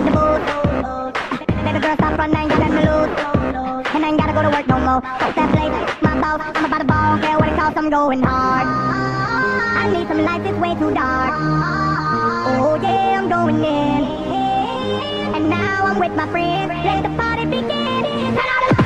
out the booze. Baby girl, stop running, ain't got nothing to lose. And I ain't gotta go to work no more. Fuck that place, my boss, I'm about to ball, care what it costs, I'm going hard. I need some light, it's way too dark. Oh yeah, I'm going in. And now I'm with my friends, let the party begin. Turn out the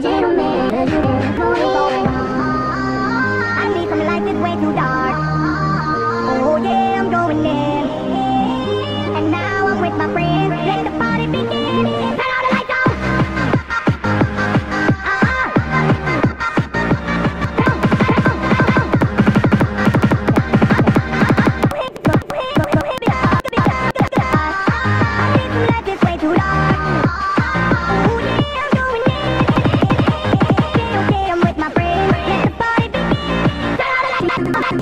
gentleman. I need some light, it's way too dark.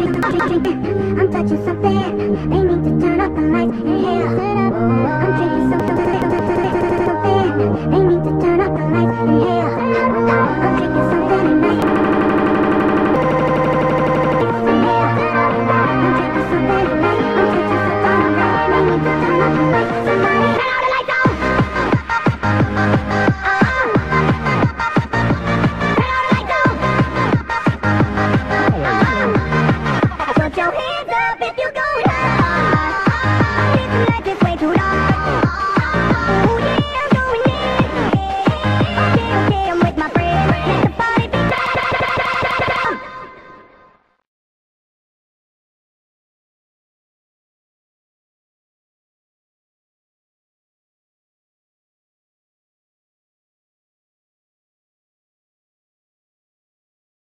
I'm touching something. They need to turn up the lights here. I'm